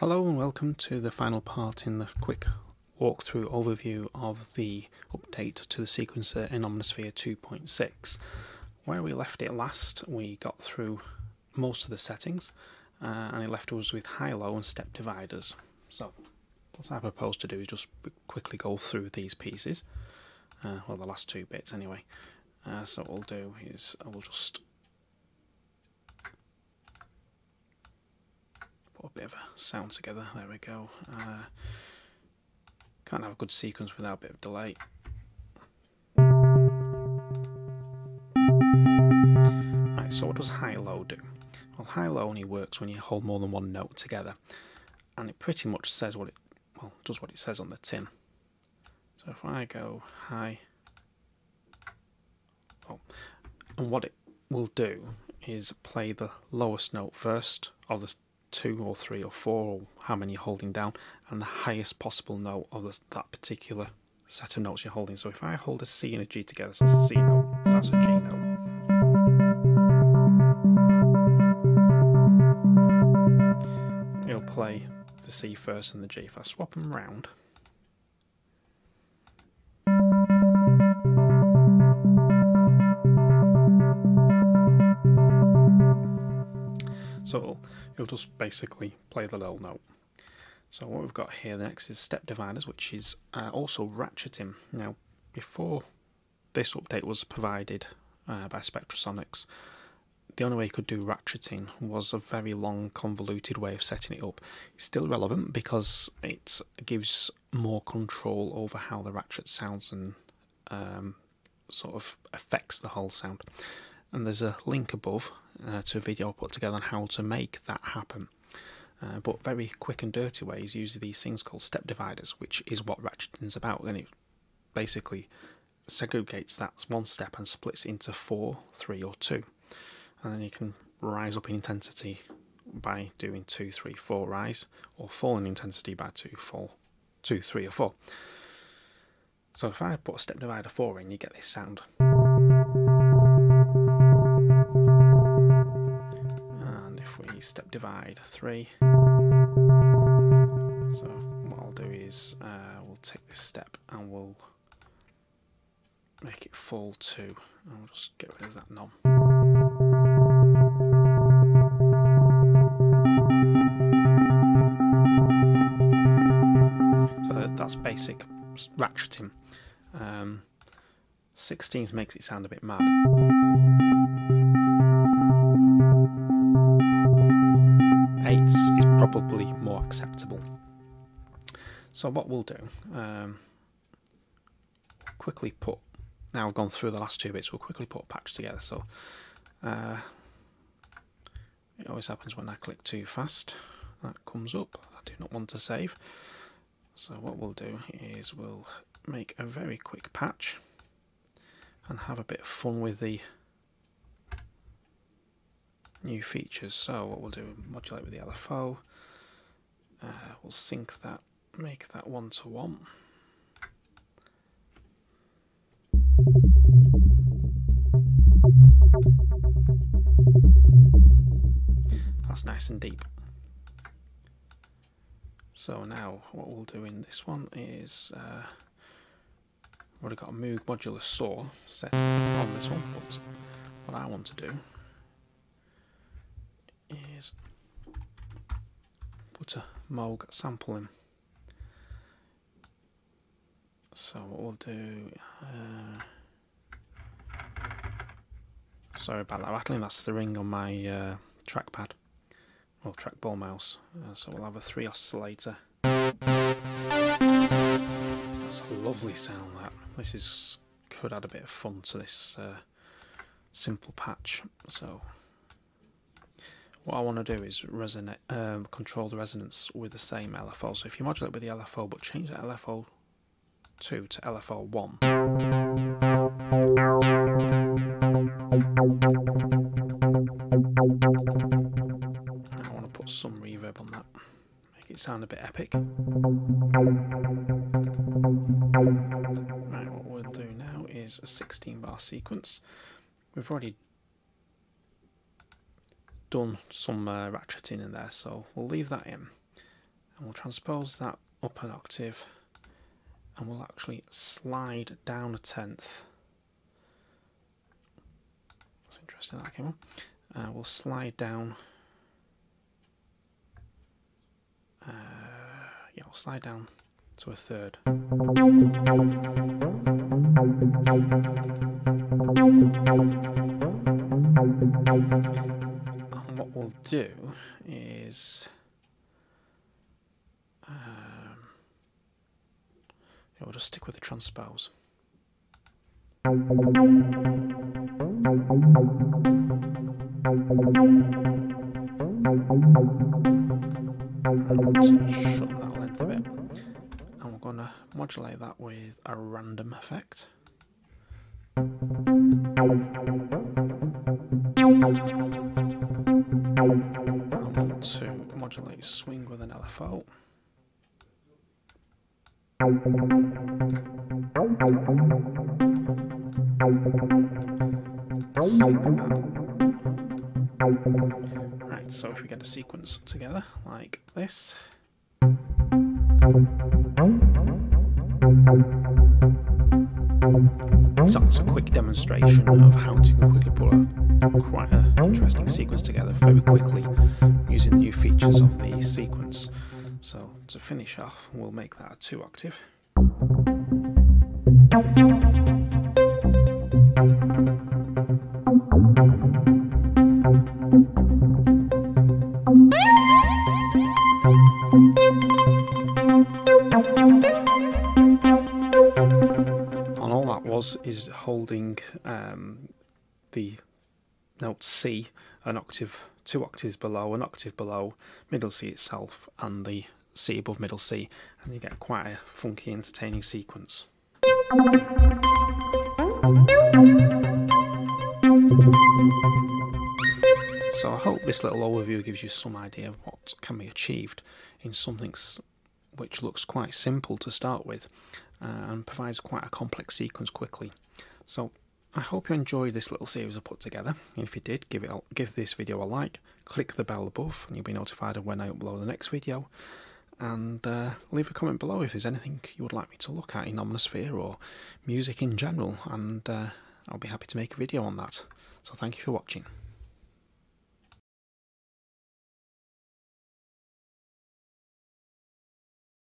Hello and welcome to the final part in the quick walkthrough overview of the update to the sequencer in Omnisphere 2.6. Where we left it last, we got through most of the settings uh, and it left us with high-low and step dividers. So what I propose to do is just quickly go through these pieces, uh, well the last two bits anyway. Uh, so what we'll do is I will just a bit of a sound together. There we go. Uh, can't have a good sequence without a bit of delay. Right, so what does high-low do? Well, high-low only works when you hold more than one note together, and it pretty much says what it well does what it says on the tin. So if I go high, oh, and what it will do is play the lowest note first of the two or three or four or how many you're holding down and the highest possible note of that particular set of notes you're holding. So if I hold a C and a G together, so that's a C note, that's a G note. It'll play the C first and the G. If I swap them round, So it'll just basically play the little note. So what we've got here next is step dividers, which is uh, also ratcheting. Now, before this update was provided uh, by Spectrasonics, the only way you could do ratcheting was a very long, convoluted way of setting it up. It's still relevant because it gives more control over how the ratchet sounds and um, sort of affects the whole sound. And there's a link above uh, to a video I put together on how to make that happen. Uh, but very quick and dirty ways use these things called step dividers, which is what ratcheting is about. And it basically segregates that one step and splits into four, three, or two. And then you can rise up in intensity by doing two, three, four rise, or fall in intensity by two, four, two, three, or four. So if I put a step divider four in, you get this sound. Step divide 3. So what I'll do is uh, we'll take this step and we'll make it fall 2 and we'll just get rid of that nom. So that's basic ratcheting. Um, 16th makes it sound a bit mad. Probably more acceptable. So what we'll do, um, quickly put, now I've gone through the last two bits, we'll quickly put a patch together. So uh, it always happens when I click too fast, that comes up, I do not want to save. So what we'll do is we'll make a very quick patch and have a bit of fun with the new features. So what we'll do, modulate with the LFO, uh, we'll sync that, make that one to one. That's nice and deep. So now what we'll do in this one is uh, I've already got a Moog modular saw set on this one, but what I want to do is put a Moog sampling. So what we'll do, uh, sorry about that rattling, that's the ring on my uh, trackpad, or trackball mouse. Uh, so we'll have a three oscillator. That's a lovely sound that. This is could add a bit of fun to this uh, simple patch. So what I want to do is resonate, um, control the resonance with the same LFO. So if you modulate with the LFO but change the LFO 2 to LFO 1, I want to put some reverb on that, make it sound a bit epic. Right, what we'll do now is a 16 bar sequence. We've already done some uh, ratcheting in there, so we'll leave that in. and we'll transpose that up an octave and we'll actually slide down a tenth. That's interesting that came on. Uh, we'll slide down. Uh, yeah, we'll slide down to a third. We'll do is um, yeah, we'll just stick with the transpose. shorten that length a bit. And we're going to modulate that with a random effect. I'm to modulate swing with an LFO. Right, so if we get a sequence together like this. So that's a quick demonstration of how to quickly pull a quite an interesting sequence together very quickly using the new features of the sequence. So to finish off, we'll make that a two octave. And all that was is holding um, the note C an octave, two octaves below, an octave below middle C itself, and the C above middle C, and you get quite a funky, entertaining sequence. So I hope this little overview gives you some idea of what can be achieved in something which looks quite simple to start with uh, and provides quite a complex sequence quickly. So I hope you enjoyed this little series I put together. If you did, give it a, give this video a like, click the bell above, and you'll be notified of when I upload the next video. And uh, leave a comment below if there's anything you would like me to look at in Omnisphere or music in general, and uh, I'll be happy to make a video on that. So thank you for watching.